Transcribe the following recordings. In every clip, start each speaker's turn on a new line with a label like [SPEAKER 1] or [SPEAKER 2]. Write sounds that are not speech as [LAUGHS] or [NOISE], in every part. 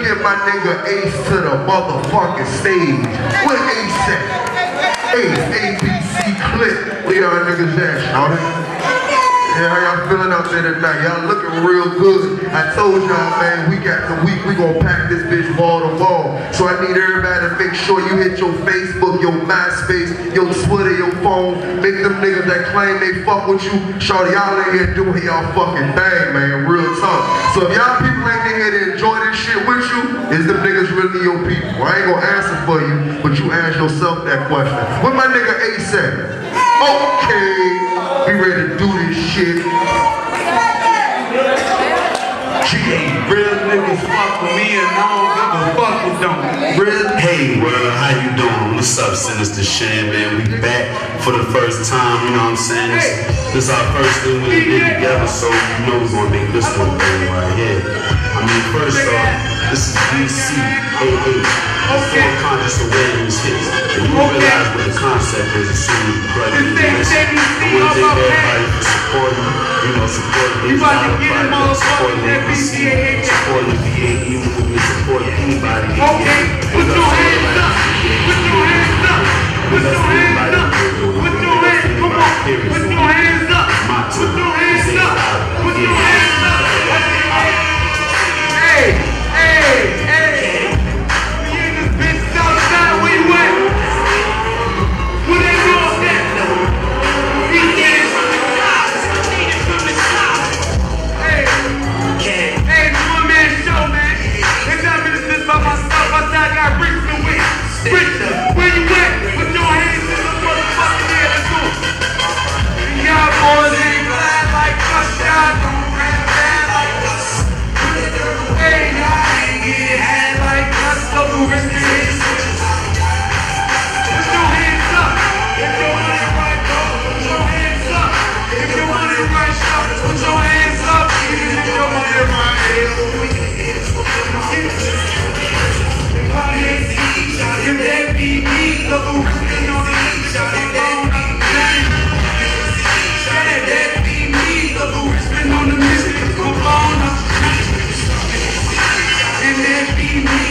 [SPEAKER 1] get my nigga Ace to the motherfucking stage. What Ace at? Ace, ABC clip. We are niggas at, shouting? Yeah, how y'all feeling out there tonight? Y'all looking real good. I told y'all, man, we got the week. We gonna pack this bitch wall to wall. So I need everybody to make sure you hit your Facebook, your MySpace, your Twitter, your phone. Make them niggas that claim they fuck with you. Shorty, y'all in here doing y'all fucking thing, man. Real talk. So if y'all people ain't in here to enjoy this shit with you, is them niggas really your people? I ain't gonna answer for you, but you ask yourself that question. What my nigga Ace said? Okay. We ready to do this shit.
[SPEAKER 2] She ain't real niggas fuck with me and I don't give a fuck with them. Real
[SPEAKER 3] Hey, world, how you doing? What's up, Sinister Shan, man? We back for the first time, you know what I'm saying? This, this our first thing we did together, so you know we're gonna make this one thing right here. I mean, first off, this is. Okay. Full conscious awareness hits. And you realize what the concept is as soon as supporting the project, supporting ABC, supporting the VAE movement, supporting anybody.
[SPEAKER 2] Okay,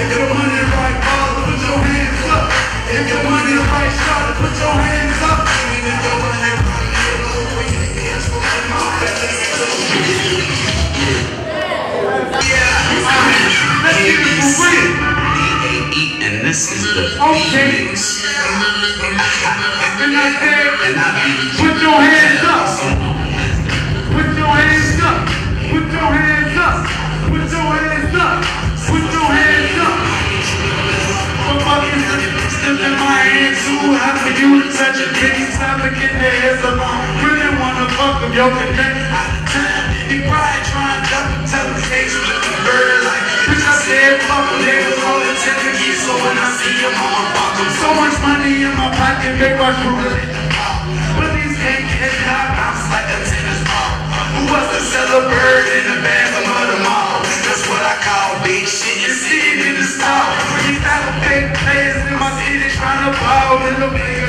[SPEAKER 2] If your money right ball, put your hands up. If your money right shot, put your hands up. And. Yeah. Let's get it for real. And this is
[SPEAKER 3] the okay. And
[SPEAKER 2] put your hands up. Put your hands up. Put your hands up. Put your hands up. Too. How for you to touch a bitty stop and get their heads along. Really wanna fuck them, yo, connect. He probably trying to tell him they split the bird like Bitch, I said fuck them, was all intended to So when I see him, I'ma fuck them. So much money in my pocket, big my ruler. But these can't get high, bounce like a tennis ball. Who was to sell a bird in the bathroom ball in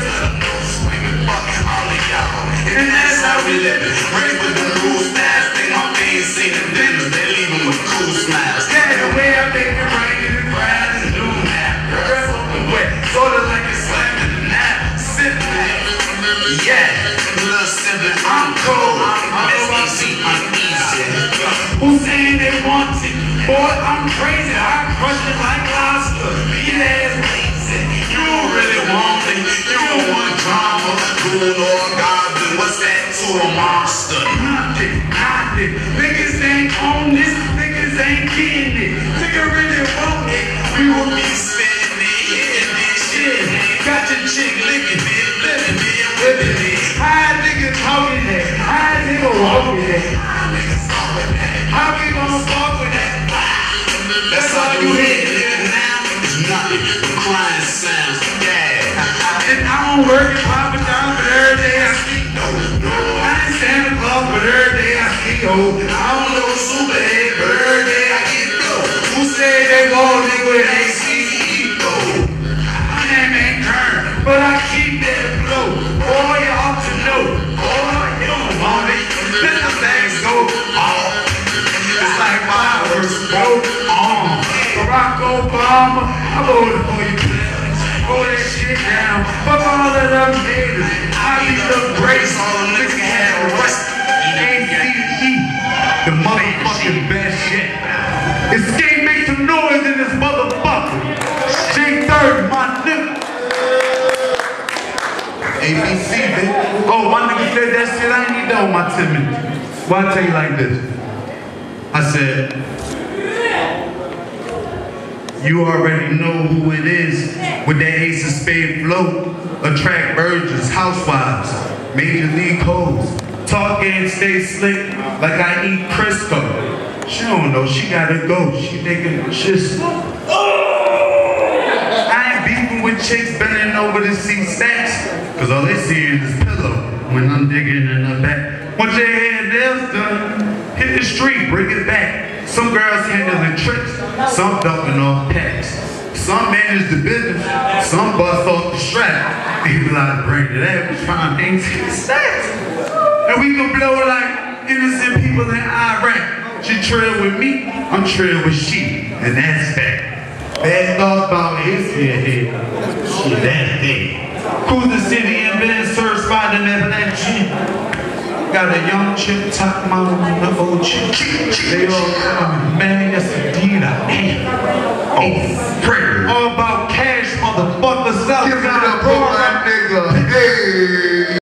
[SPEAKER 2] Nothing, nothing. Niggas ain't on this. Niggas ain't getting it. Nigga really want it. We will be spending it. Hitting it. Shit. Got your chick licking it. Living it. Whipping it. How nigga talking that? How nigga walking that? On. Barack Obama, I voted for you. Throw that shit down. Fuck all of them haters. I be the brace. All them niggas had arrested. ACE, the motherfucking best shit. Xscape, make some noise in this motherfucker. JAY30, my nigga.
[SPEAKER 1] ABC, bitch.
[SPEAKER 2] Oh, my nigga said that shit. I ain't need that on my 10 minutes. Well, I tell you like this. I said, you already know who it is with that ace of spade float. Attract virgins, housewives, major league hoes. Talk and stay slick like I eat Crisco. She don't know, she gotta go. She thinking just. I ain't beefing with chicks bending over to see sex. Cause all they see is pillow when I'm digging in the back. Once your hair nails done, hit the street, bring it back. Some girls handling tricks, some dumping off packs. Some manage the business, some bust off the strap. People like bring it up, trying to maintain the stats. And we can blow like innocent people in Iraq. She trail with me, I'm trail with she, and that's that. Bad thought about his head, shit, that thing. Cruise the city and been searched by the Appalachian. Got a young chick, top model, and an old chick. They all come, man, that's a Dina. Oh, prayer. All about cash, motherfuckers.
[SPEAKER 1] Give it
[SPEAKER 2] Side
[SPEAKER 1] up,
[SPEAKER 2] program. [LAUGHS]